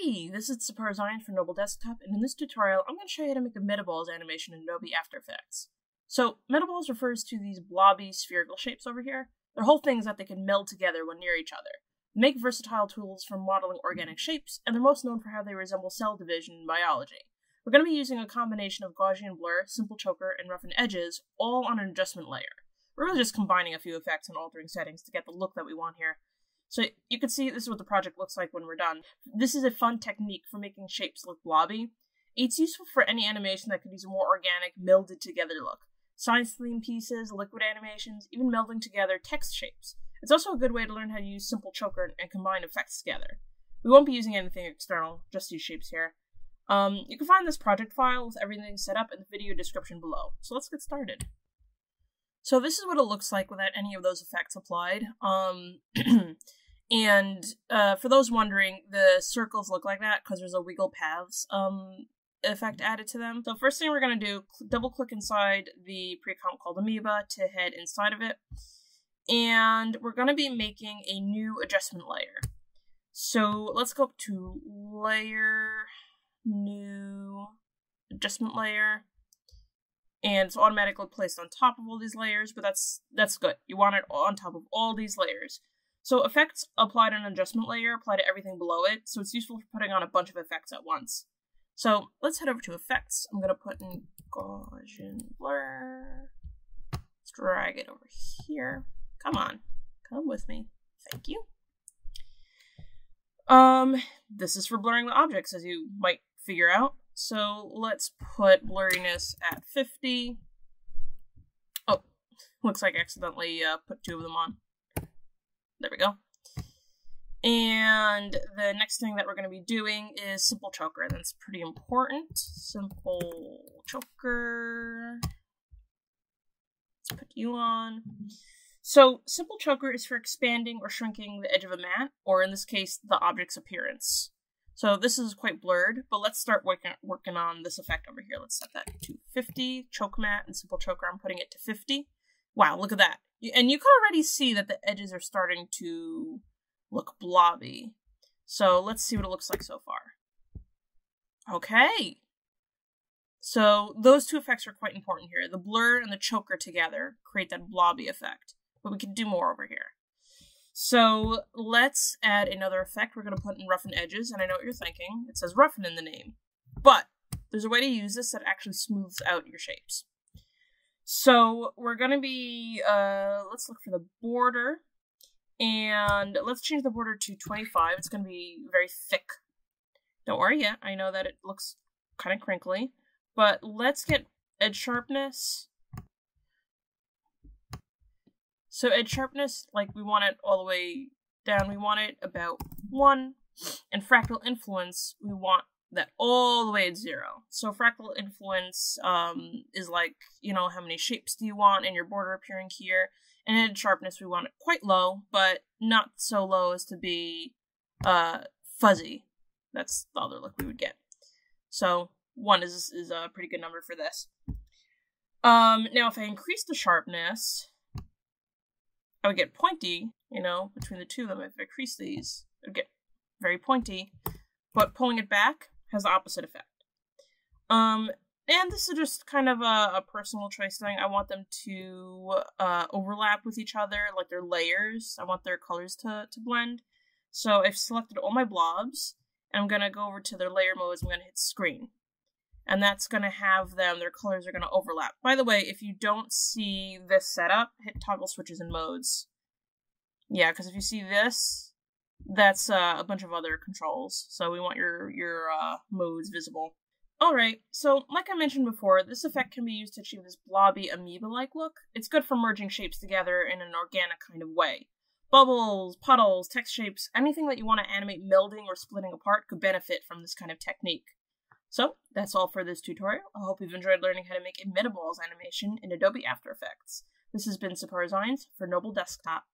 Hey, this is Sapar Zion for Noble Desktop, and in this tutorial, I'm going to show you how to make a Metaballs animation in Adobe After Effects. So, Metaballs refers to these blobby spherical shapes over here. Their whole thing is that they can meld together when near each other. Make versatile tools for modeling organic shapes, and they're most known for how they resemble cell division in biology. We're going to be using a combination of Gaussian blur, simple choker, and roughen edges, all on an adjustment layer. We're really just combining a few effects and altering settings to get the look that we want here. So you can see this is what the project looks like when we're done. This is a fun technique for making shapes look blobby. It's useful for any animation that could use a more organic, melded together look. Science theme pieces, liquid animations, even melding together text shapes. It's also a good way to learn how to use simple choker and combine effects together. We won't be using anything external, just these shapes here. Um, you can find this project file with everything set up in the video description below. So let's get started. So this is what it looks like without any of those effects applied. Um, And uh, for those wondering, the circles look like that because there's a wiggle paths um, effect added to them. So first thing we're going to do, double click inside the pre-comp called Amoeba to head inside of it. And we're going to be making a new adjustment layer. So let's go up to layer, new adjustment layer. And it's automatically placed on top of all these layers, but that's that's good. You want it on top of all these layers. So effects applied an adjustment layer apply to everything below it, so it's useful for putting on a bunch of effects at once. So let's head over to effects. I'm gonna put in Gaussian blur. Let's drag it over here. Come on, come with me. Thank you. Um, this is for blurring the objects, as you might figure out. So let's put blurriness at 50. Oh, looks like I accidentally uh, put two of them on. There we go. And the next thing that we're going to be doing is simple choker. That's pretty important. Simple choker. Let's put you on. So, simple choker is for expanding or shrinking the edge of a matte, or in this case, the object's appearance. So this is quite blurred, but let's start working working on this effect over here. Let's set that to 50, choke matte, and simple choker, I'm putting it to 50. Wow, look at that. And you can already see that the edges are starting to look blobby. So let's see what it looks like so far. Okay. So those two effects are quite important here. The blur and the choker together create that blobby effect. But we can do more over here. So let's add another effect. We're going to put in roughen edges, and I know what you're thinking. It says roughen in the name. But there's a way to use this that actually smooths out your shapes. So we're gonna be uh let's look for the border and let's change the border to 25. It's gonna be very thick. Don't worry yet. I know that it looks kind of crinkly, but let's get edge sharpness. So edge sharpness, like we want it all the way down. We want it about one, and fractal influence, we want that all the way at zero. So fractal influence um, is like, you know, how many shapes do you want in your border appearing here? And edge sharpness, we want it quite low, but not so low as to be uh, fuzzy. That's the other look we would get. So one is, is a pretty good number for this. Um, now, if I increase the sharpness, I would get pointy, you know, between the two of them. If I increase these, it would get very pointy. But pulling it back, has the opposite effect. Um, and this is just kind of a, a personal choice thing. I want them to uh, overlap with each other, like their layers. I want their colors to, to blend. So I've selected all my blobs, and I'm going to go over to their layer modes. I'm going to hit screen. And that's going to have them, their colors are going to overlap. By the way, if you don't see this setup, hit toggle switches and modes. Yeah, because if you see this, that's uh, a bunch of other controls. So we want your your uh, modes visible. Alright, so like I mentioned before, this effect can be used to achieve this blobby amoeba-like look. It's good for merging shapes together in an organic kind of way. Bubbles, puddles, text shapes, anything that you want to animate melding or splitting apart could benefit from this kind of technique. So, that's all for this tutorial. I hope you've enjoyed learning how to make a Metaballs animation in Adobe After Effects. This has been Sapar Zines for Noble Desktop.